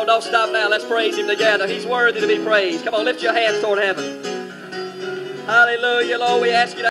on, don't stop now. Let's praise him together. He's worthy to be praised. Come on, lift your hands toward heaven. Hallelujah, Lord. We ask you to